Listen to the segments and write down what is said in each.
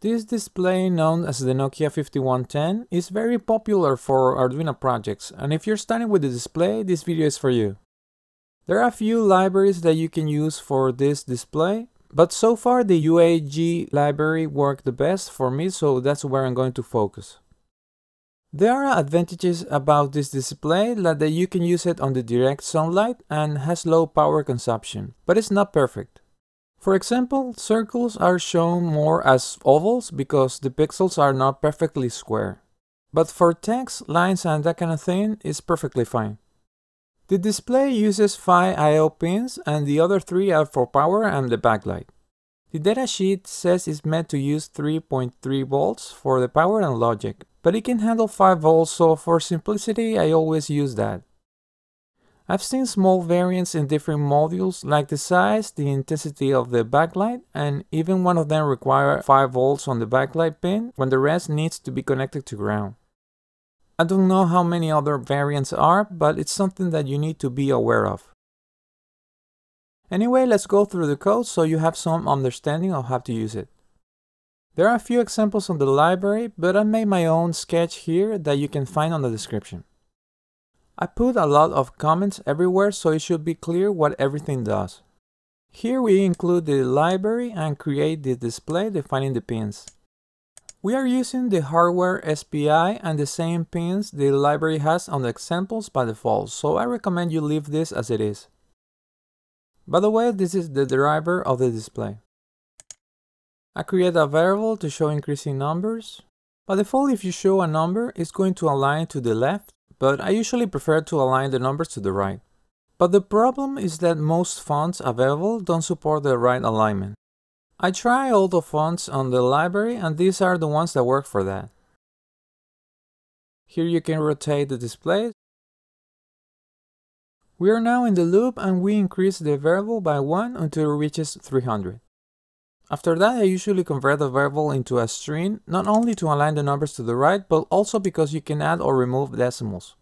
This display, known as the Nokia 5110, is very popular for Arduino projects, and if you're starting with the display, this video is for you. There are a few libraries that you can use for this display, but so far the U8G library worked the best for me, so that's where I'm going to focus. There are advantages about this display like that you can use it on the direct sunlight and has low power consumption, but it's not perfect. For example, circles are shown more as ovals because the pixels are not perfectly square. But for text, lines and that kind of thing, it's perfectly fine. The display uses 5 I.O. pins and the other 3 are for power and the backlight. The datasheet says it's meant to use 3.3 volts for the power and logic, but it can handle 5 volts so for simplicity I always use that. I've seen small variants in different modules like the size, the intensity of the backlight, and even one of them require 5 volts on the backlight pin when the rest needs to be connected to ground. I don't know how many other variants are, but it's something that you need to be aware of. Anyway, let's go through the code so you have some understanding of how to use it. There are a few examples on the library, but I made my own sketch here that you can find on the description. I put a lot of comments everywhere so it should be clear what everything does. Here we include the library and create the display defining the pins. We are using the hardware SPI and the same pins the library has on the examples by default, so I recommend you leave this as it is. By the way, this is the driver of the display. I create a variable to show increasing numbers. By default, if you show a number, it's going to align to the left, but I usually prefer to align the numbers to the right. But the problem is that most fonts available don't support the right alignment. I try all the fonts on the library and these are the ones that work for that. Here you can rotate the display. We are now in the loop and we increase the variable by 1 until it reaches 300. After that I usually convert the variable into a string, not only to align the numbers to the right, but also because you can add or remove decimals.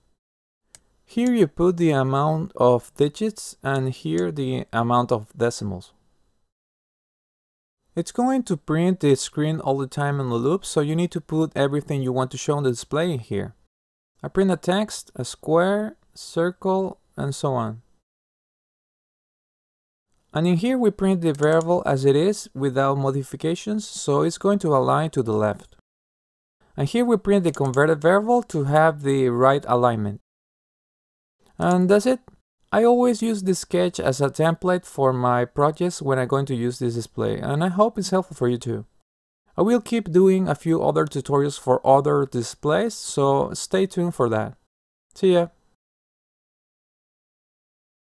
Here you put the amount of digits and here the amount of decimals. It's going to print the screen all the time in the loop, so you need to put everything you want to show on the display here. I print a text, a square, circle, and so on. And in here we print the variable as it is without modifications, so it's going to align to the left. And here we print the converted variable to have the right alignment. And that's it. I always use this sketch as a template for my projects when I'm going to use this display and I hope it's helpful for you too. I will keep doing a few other tutorials for other displays, so stay tuned for that. See ya!